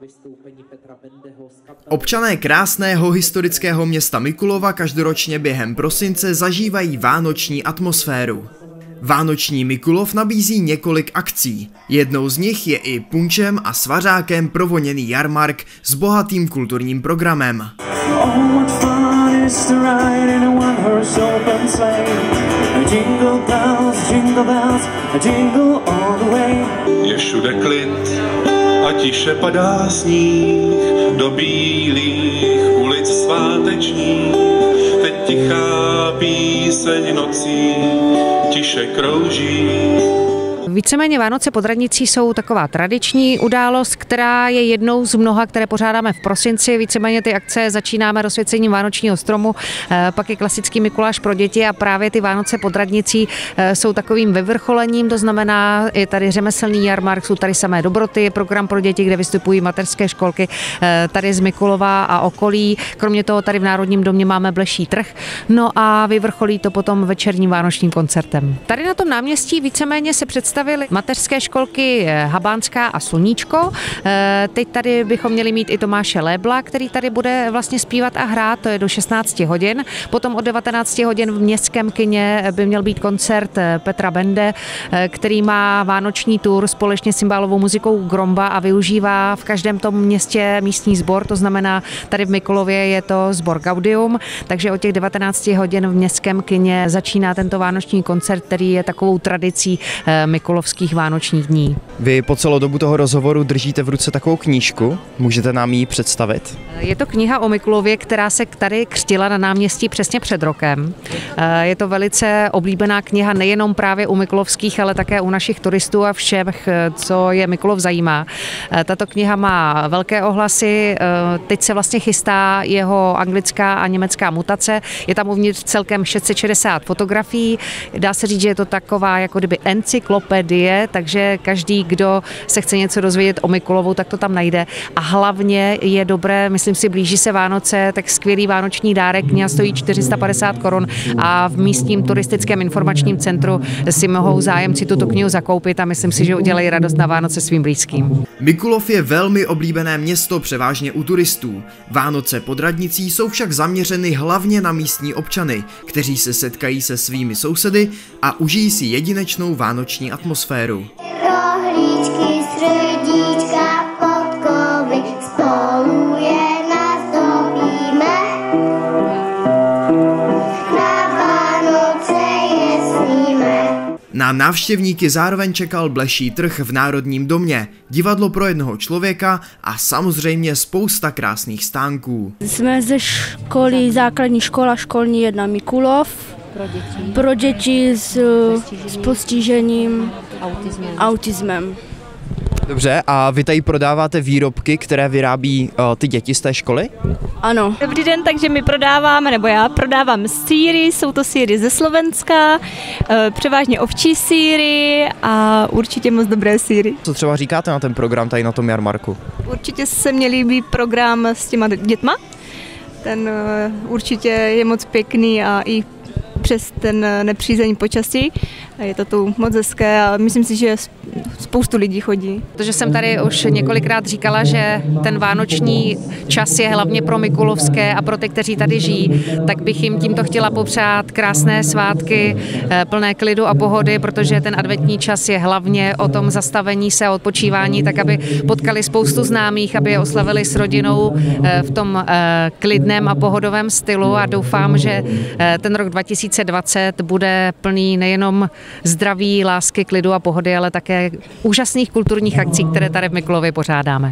vystoupení Petra Bendeho z. Občané krásného historického města Mikulova každoročně během prosince zažívají vánoční atmosféru. Vánoční Mikulov nabízí několik akcí. Jednou z nich je i punčem a svařákem provoněný jarmark s bohatým kulturním programem. Je všude klid a tiše padá sníh do bílých ulic svátečních. Teď tichá píseň nocí tiše krouží. Víceméně Vánoce pod radnicí jsou taková tradiční událost, která je jednou z mnoha, které pořádáme v prosinci. Víceméně ty akce začínáme rozsvěcením Vánočního stromu, eh, pak je klasický Mikuláš pro děti a právě ty Vánoce pod radnicí eh, jsou takovým vyvrcholením, to znamená, je tady řemeslný jarmark, jsou tady samé dobroty, je program pro děti, kde vystupují mateřské školky eh, tady z Mikulova a okolí. Kromě toho tady v Národním domě máme bleší trh. No a vyvrcholí to potom večerním vánočním koncertem. Tady na tom náměstí víceméně se představí představili mateřské školky eh, Habánská a Sluníčko. Eh, teď tady bychom měli mít i Tomáše Lébla, který tady bude vlastně zpívat a hrát, to je do 16 hodin. Potom od 19 hodin v městském kině by měl být koncert eh, Petra Bende, který má vánoční tour společně s cymbálovou muzikou Gromba a využívá v každém tom městě místní sbor, to znamená tady v Mikulově je to sbor Gaudium, takže od těch 19 hodin v městském kině začíná tento vánoční koncert, který je takovou tradicí Mikulově Mikulovských vánočních dní. Vy po celou dobu toho rozhovoru držíte v ruce takovou knížku, můžete nám ji představit? Je to kniha o Mikulově, která se tady křtila na náměstí přesně před rokem. Eh, je to velice oblíbená kniha nejenom právě u Mikulovských, ale také u našich turistů a všech, eh, co je Mikulov zajímá. Eh, tato kniha má velké ohlasy, teď se vlastně chystá jeho anglická a německá mutace. Je tam uvnitř celkem 660 fotografií. Dá se říct, že je to taková jako kdyby encyklopedie encyklopedie, takže každý, kdo se chce něco dozvědět o Mikulovu, tak to tam najde. A hlavně je dobré, myslím si, blíží se Vánoce, tak skvělý vánoční dárek, kniha stojí 450 korun a v místním turistickém informačním centru si mohou zájemci tuto knihu zakoupit a myslím si, že udělají radost na Vánoce svým blízkým. Mikulov je velmi oblíbené město převážně u turistů. Vánoce pod radnicí jsou však zaměřeny hlavně na místní občany, kteří se setkají se svými sousedy a užijí si jedinečnou vánoční atmosféru. Rohlíčky, Na návštěvníky zároveň čekal bleší trh v Národním domě, divadlo pro jednoho člověka a samozřejmě spousta krásných stánků. Jsme ze školy, základní škola, školní jedna Mikulov, Pro děti. pro děti s, s postižením, Autismem. autismem. Dobře, a vy tady prodáváte výrobky, které vyrábí uh, ty děti z té školy? Ano, Dobrý den, takže my prodáváme, nebo já prodávám síry, jsou to síry ze Slovenska, eh, převážně ovčí síry a určitě moc dobré síry. Co třeba říkáte na ten program tady na tom jarmarku? Určitě se mně líbí program s těma dětma, ten eh, určitě je moc pěkný a i přes ten nepřízeň počasí. Je to tu moc hezké a myslím si, že spoustu lidí chodí. Protože jsem tady už několikrát říkala, že ten vánoční čas je hlavně pro Mikulovské a pro ty, kteří tady žijí, tak bych jim tímto chtěla popřát krásné svátky, eh, plné klidu a pohody, protože ten adventní čas je hlavně o tom zastavení se a odpočívání, tak aby potkali spoustu známých, aby je oslavili s rodinou eh, v tom eh, klidném a pohodovém stylu a doufám, že ten rok 2020 bude plný nejenom zdraví, lásky, klidu a pohody, ale také úžasných kulturních akcí, které tady v Mikulově pořádáme.